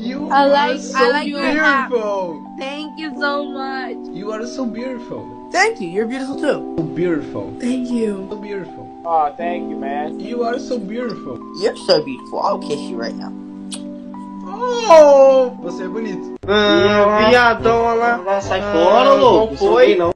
You I are like- so I like beautiful. Thank you so much. You are so beautiful. Thank you. You're beautiful too. So beautiful. Thank you. So beautiful. Oh, thank you, man. You are so beautiful. You're so beautiful. I'll kiss you right now. Oh! Você é bonito. Ah, viadão lá. Sai fora, ah, louco. Não foi. não.